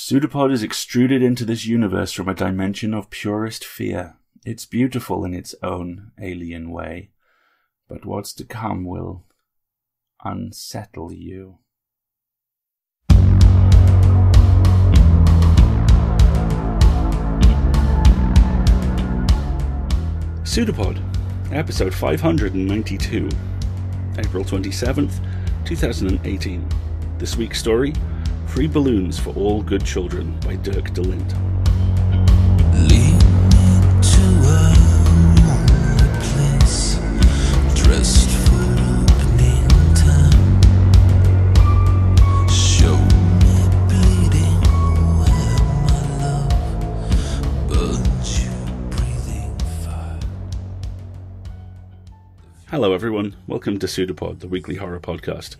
Pseudopod is extruded into this universe from a dimension of purest fear. It's beautiful in its own alien way, but what's to come will unsettle you. Pseudopod, episode 592, April 27th, 2018. This week's story Free Balloons for All Good Children by Dirck de Lint. Hello, everyone. Welcome to Pseudopod, the weekly horror podcast.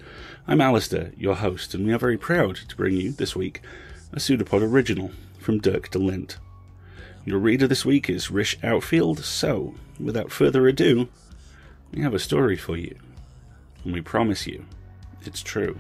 I'm Alasdair, your host, and we are very proud to bring you this week a Pseudopod original from Dirck de Lint. Your reader this week is Rish Outfield, so without further ado, we have a story for you, and we promise you it's true.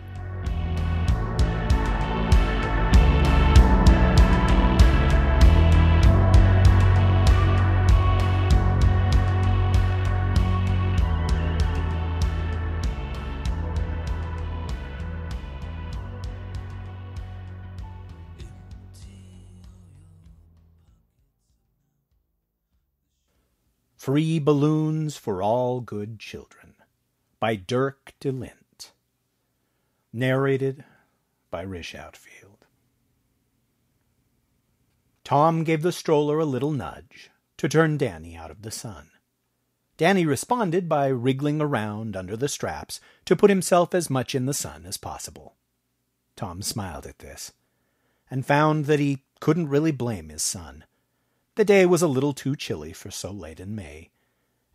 Free Balloons for All Good Children by Dirck de Lint. Narrated by Rish Outfield. Tom gave the stroller a little nudge to turn Danny out of the sun. Danny responded by wriggling around under the straps to put himself as much in the sun as possible. Tom smiled at this, and found that he couldn't really blame his son. The day was a little too chilly for so late in May,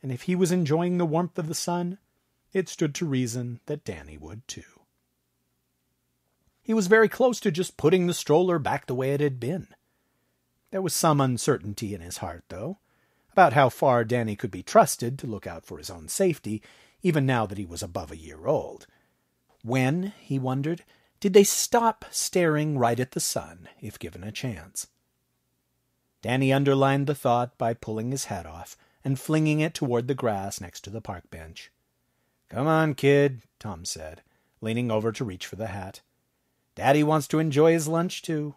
and if he was enjoying the warmth of the sun, it stood to reason that Danny would too. He was very close to just putting the stroller back the way it had been. There was some uncertainty in his heart, though, about how far Danny could be trusted to look out for his own safety, even now that he was above a year old. When, he wondered, did they stop staring right at the sun if given a chance? Danny underlined the thought by pulling his hat off and flinging it toward the grass next to the park bench. Come on, kid, Tom said, leaning over to reach for the hat. Daddy wants to enjoy his lunch, too.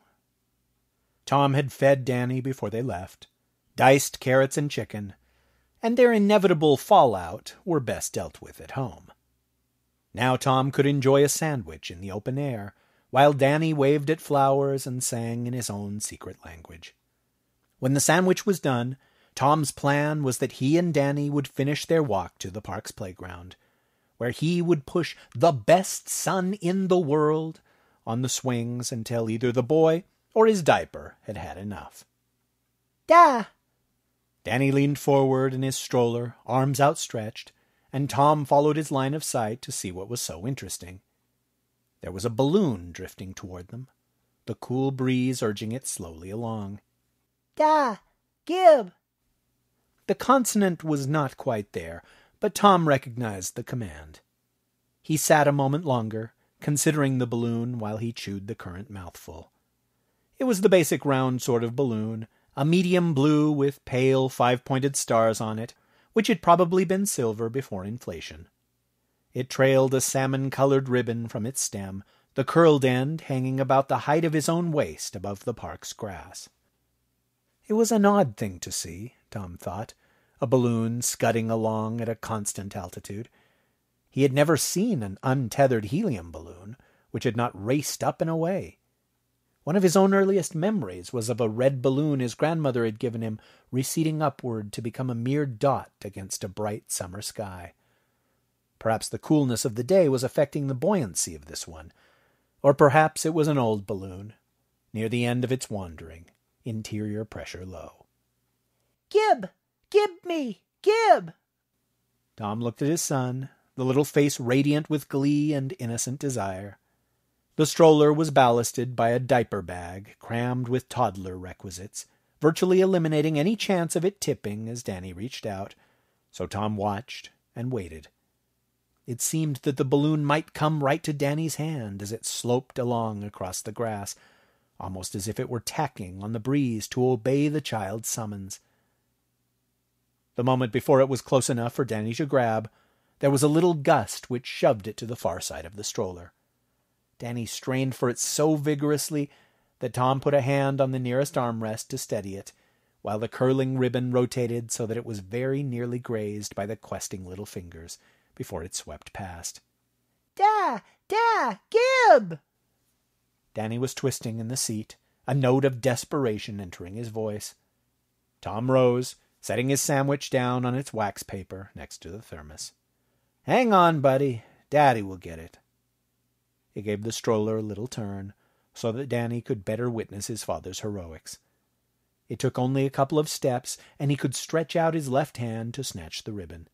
Tom had fed Danny before they left, diced carrots and chicken, and their inevitable fallout were best dealt with at home. Now Tom could enjoy a sandwich in the open air, while Danny waved at flowers and sang in his own secret language. When the sandwich was done, Tom's plan was that he and Danny would finish their walk to the park's playground, where he would push the best son in the world on the swings until either the boy or his diaper had had enough. Da! Danny leaned forward in his stroller, arms outstretched, and Tom followed his line of sight to see what was so interesting. There was a balloon drifting toward them, the cool breeze urging it slowly along. Da! Gib! The consonant was not quite there, but Tom recognized the command. He sat a moment longer, considering the balloon while he chewed the currant mouthful. It was the basic round sort of balloon, a medium blue with pale five pointed stars on it, which had probably been silver before inflation. It trailed a salmon colored ribbon from its stem, the curled end hanging about the height of his own waist above the park's grass. It was an odd thing to see, Tom thought, a balloon scudding along at a constant altitude. He had never seen an untethered helium balloon, which had not raced up and away. One of his own earliest memories was of a red balloon his grandmother had given him receding upward to become a mere dot against a bright summer sky. Perhaps the coolness of the day was affecting the buoyancy of this one, or perhaps it was an old balloon, near the end of its wandering, interior pressure low. Gib! Gib me! Gib! Tom looked at his son, the little face radiant with glee and innocent desire. The stroller was ballasted by a diaper bag crammed with toddler requisites, virtually eliminating any chance of it tipping as Danny reached out, so Tom watched and waited. It seemed that the balloon might come right to Danny's hand as it sloped along across the grass, almost as if it were tacking on the breeze to obey the child's summons. The moment before it was close enough for Danny to grab, there was a little gust which shoved it to the far side of the stroller. Danny strained for it so vigorously that Tom put a hand on the nearest armrest to steady it, while the curling ribbon rotated so that it was very nearly grazed by the questing little fingers before it swept past. Da! Da! Gib! Danny was twisting in the seat, a note of desperation entering his voice. Tom rose, setting his sandwich down on its wax paper next to the thermos. Hang on, buddy. Daddy will get it. He gave the stroller a little turn so that Danny could better witness his father's heroics. It took only a couple of steps, and he could stretch out his left hand to snatch the ribbon.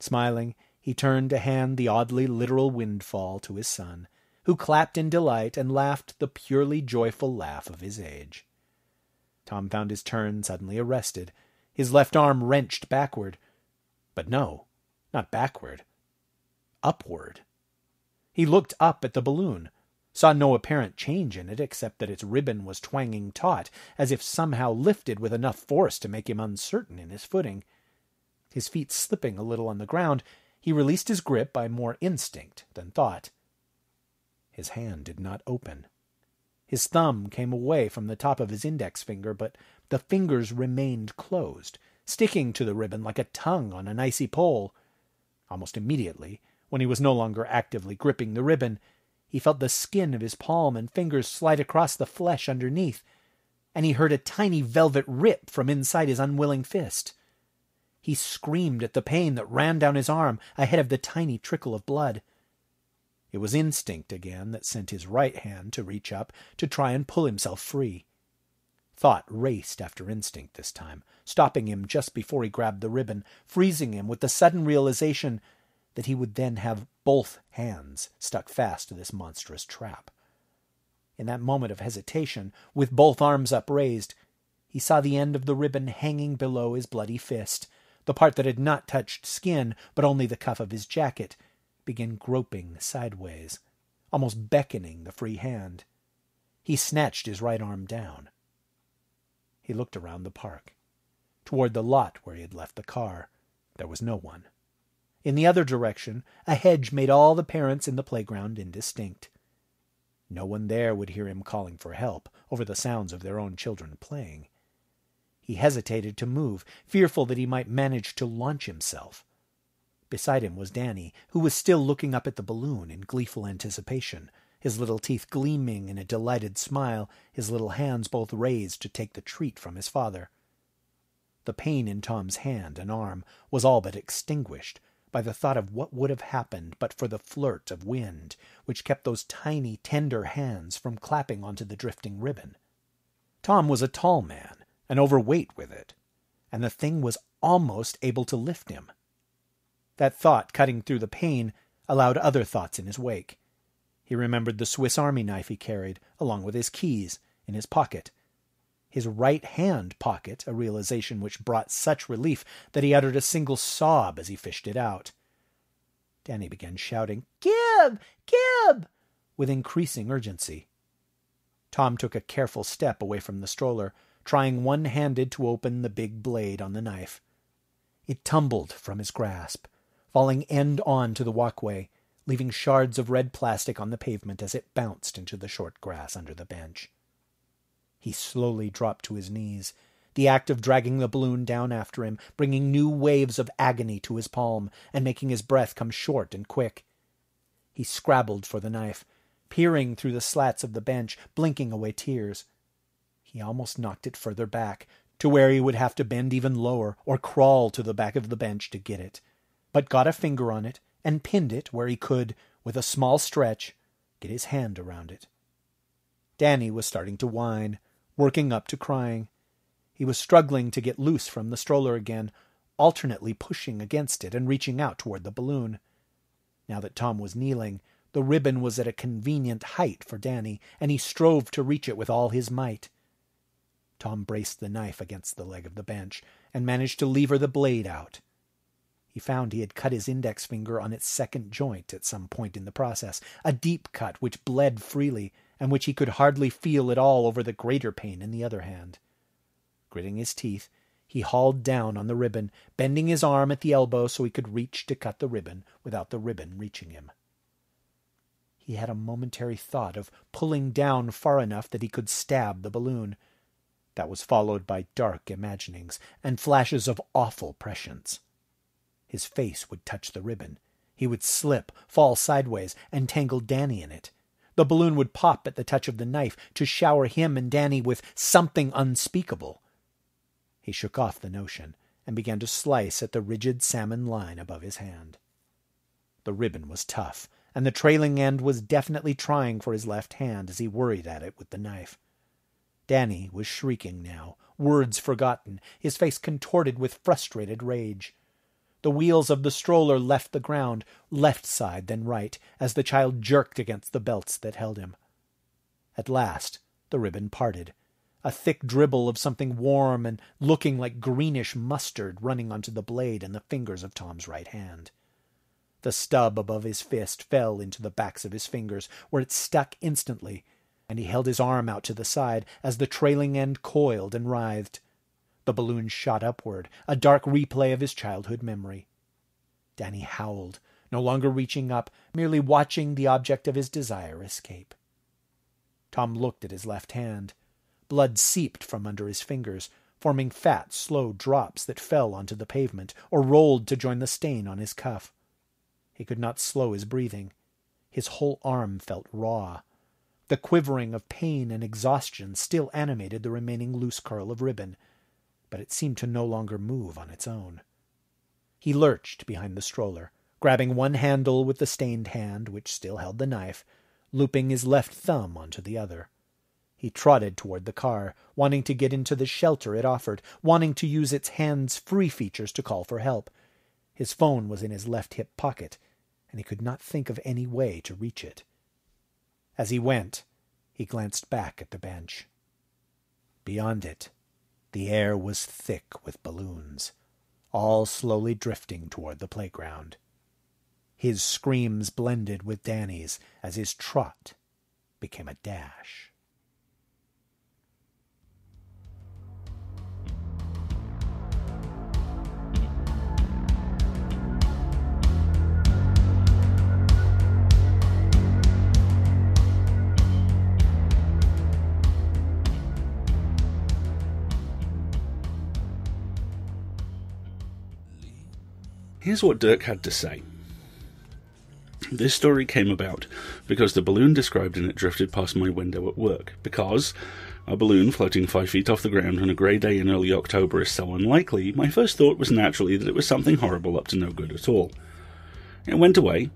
Smiling, he turned to hand the oddly literal windfall to his son, who clapped in delight and laughed the purely joyful laugh of his age. Tom found his turn suddenly arrested, his left arm wrenched backward. But no, not backward. Upward. He looked up at the balloon, saw no apparent change in it except that its ribbon was twanging taut, as if somehow lifted with enough force to make him uncertain in his footing. His feet slipping a little on the ground, he released his grip by more instinct than thought. His hand did not open. His thumb came away from the top of his index finger, but the fingers remained closed, sticking to the ribbon like a tongue on an icy pole. Almost immediately, when he was no longer actively gripping the ribbon, he felt the skin of his palm and fingers slide across the flesh underneath, and he heard a tiny velvet rip from inside his unwilling fist. He screamed at the pain that ran down his arm ahead of the tiny trickle of blood. It was instinct again that sent his right hand to reach up to try and pull himself free. Thought raced after instinct this time, stopping him just before he grabbed the ribbon, freezing him with the sudden realization that he would then have both hands stuck fast to this monstrous trap. In that moment of hesitation, with both arms upraised, he saw the end of the ribbon hanging below his bloody fist, the part that had not touched skin, but only the cuff of his jacket, begin groping sideways, almost beckoning the free hand. He snatched his right arm down. He looked around the park. Toward the lot where he had left the car, there was no one. In the other direction, a hedge made all the parents in the playground indistinct. No one there would hear him calling for help over the sounds of their own children playing. He hesitated to move, fearful that he might manage to launch himself. Beside him was Danny, who was still looking up at the balloon in gleeful anticipation, his little teeth gleaming in a delighted smile, his little hands both raised to take the treat from his father. The pain in Tom's hand and arm was all but extinguished by the thought of what would have happened but for the flirt of wind which kept those tiny, tender hands from clapping onto the drifting ribbon. Tom was a tall man, and overweight with it, and the thing was almost able to lift him. That thought, cutting through the pain, allowed other thoughts in his wake. He remembered the Swiss Army knife he carried, along with his keys, in his pocket, his right hand pocket, a realization which brought such relief that he uttered a single sob as he fished it out. Danny began shouting, Gib! Gib! with increasing urgency. Tom took a careful step away from the stroller, trying one handed to open the big blade on the knife. It tumbled from his grasp, falling end on to the walkway, leaving shards of red plastic on the pavement as it bounced into the short grass under the bench. He slowly dropped to his knees, the act of dragging the balloon down after him, bringing new waves of agony to his palm and making his breath come short and quick. He scrabbled for the knife, peering through the slats of the bench, blinking away tears. He almost knocked it further back, to where he would have to bend even lower or crawl to the back of the bench to get it, but got a finger on it and pinned it where he could, with a small stretch, get his hand around it. Danny was starting to whine working up to crying. He was struggling to get loose from the stroller again, alternately pushing against it and reaching out toward the balloon. Now that Tom was kneeling, the ribbon was at a convenient height for Danny, and he strove to reach it with all his might. Tom braced the knife against the leg of the bench and managed to lever the blade out. He found he had cut his index finger on its second joint at some point in the process, a deep cut which bled freely and which he could hardly feel at all over the greater pain in the other hand. Gritting his teeth, he hauled down on the ribbon, bending his arm at the elbow so he could reach to cut the ribbon without the ribbon reaching him. He had a momentary thought of pulling down far enough that he could stab the balloon. That was followed by dark imaginings and flashes of awful prescience. His face would touch the ribbon. He would slip, fall sideways, and tangle Danny in it. The balloon would pop at the touch of the knife to shower him and Danny with something unspeakable. He shook off the notion and began to slice at the rigid salmon line above his hand. The ribbon was tough, and the trailing end was definitely trying for his left hand as he worried at it with the knife. Danny was shrieking now, words forgotten, his face contorted with frustrated rage. The wheels of the stroller left the ground, left side then right, as the child jerked against the belts that held him. At last the ribbon parted, a thick dribble of something warm and looking like greenish mustard running onto the blade and the fingers of Tom's right hand. The stub above his fist fell into the backs of his fingers, where it stuck instantly, and he held his arm out to the side as the trailing end coiled and writhed. The balloon shot upward, a dark replay of his childhood memory. Danny howled, no longer reaching up, merely watching the object of his desire escape. Tom looked at his left hand. Blood seeped from under his fingers, forming fat, slow drops that fell onto the pavement or rolled to join the stain on his cuff. He could not slow his breathing. His whole arm felt raw. The quivering of pain and exhaustion still animated the remaining loose curl of ribbon, but it seemed to no longer move on its own. He lurched behind the stroller, grabbing one handle with the stained hand which still held the knife, looping his left thumb onto the other. He trotted toward the car, wanting to get into the shelter it offered, wanting to use its hands-free features to call for help. His phone was in his left hip pocket, and he could not think of any way to reach it. As he went, he glanced back at the bench. Beyond it, the air was thick with balloons, all slowly drifting toward the playground. His screams blended with Danny's as his trot became a dash. Here's what Dirck had to say. This story came about because the balloon described in it drifted past my window at work. Because a balloon floating five feet off the ground on a grey day in early October is so unlikely, my first thought was naturally that it was something horrible up to no good at all. It went away,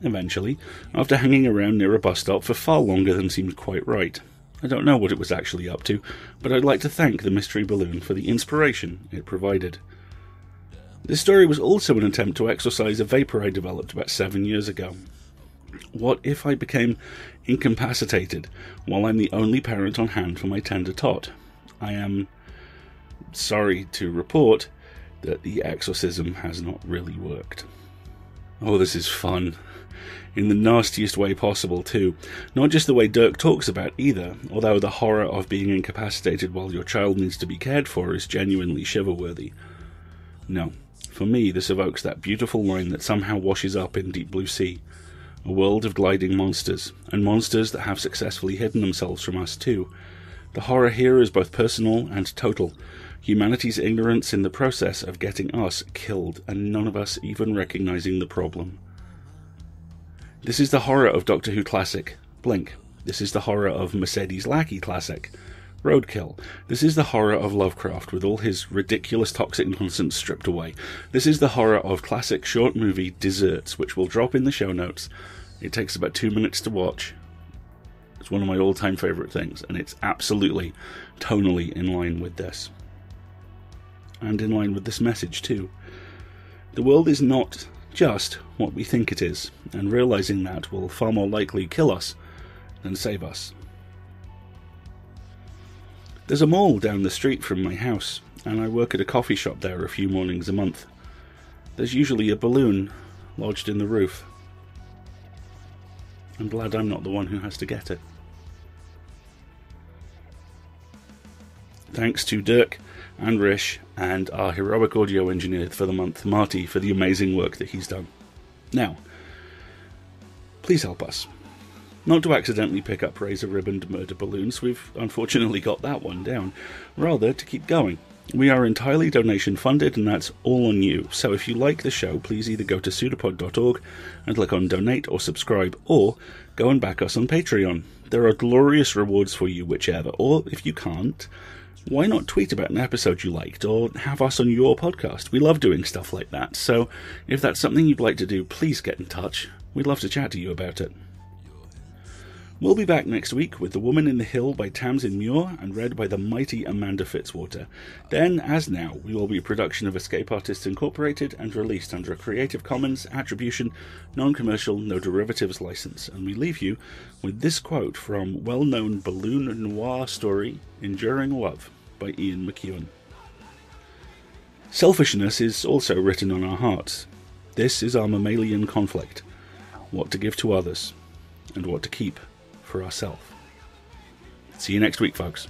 eventually, after hanging around near a bus stop for far longer than seemed quite right. I don't know what it was actually up to, but I'd like to thank the mystery balloon for the inspiration it provided. This story was also an attempt to exorcise a vapor I developed about seven years ago. What if I became incapacitated while I'm the only parent on hand for my tender tot? I am sorry to report that the exorcism has not really worked. Oh, this is fun. In the nastiest way possible, too. Not just the way Dirck talks about either, although the horror of being incapacitated while your child needs to be cared for is genuinely shiver worthy. No, for me, this evokes that beautiful line that somehow washes up in Deep Blue Sea a world of gliding monsters, and monsters that have successfully hidden themselves from us too. The horror here is both personal and total. Humanity's ignorance in the process of getting us killed, and none of us even recognizing the problem. This is the horror of Doctor Who Classic, Blink. This is the horror of Mercedes Lackey Classic, Roadkill. This is the horror of Lovecraft with all his ridiculous toxic nonsense stripped away. This is the horror of classic short movie Desserts, which we'll drop in the show notes. It takes about two minutes to watch. It's one of my all time favourite things, and it's absolutely tonally in line with this. And in line with this message, too. The world is not just what we think it is, and realizing that will far more likely kill us than save us. There's a mall down the street from my house, and I work at a coffee shop there a few mornings a month. There's usually a balloon lodged in the roof. I'm glad I'm not the one who has to get it. Thanks to Dirck and Rish and our heroic audio engineer for the month, Marty, for the amazing work that he's done. Now, please help us not to accidentally pick up razor ribboned murder balloons, we've unfortunately got that one down. Rather, to keep going. We are entirely donation funded, and that's all on you. So if you like the show, please either go to pseudopod.org and click on donate or subscribe, or go and back us on Patreon. There are glorious rewards for you, whichever. Or if you can't, why not tweet about an episode you liked or have us on your podcast? We love doing stuff like that. So if that's something you'd like to do, please get in touch. We'd love to chat to you about it. We'll be back next week with The Woman in the Hill by Tamsin Muir and read by the mighty Amanda Fitzwater. Then, as now, we will be a production of Escape Artists Incorporated and released under a Creative Commons Attribution, Non Commercial, No Derivatives license. And we leave you with this quote from well known balloon noir story Enduring Love by Ian McEwan. Selfishness is also written on our hearts. This is our mammalian conflict what to give to others and what to keep for ourselves. See you next week, folks.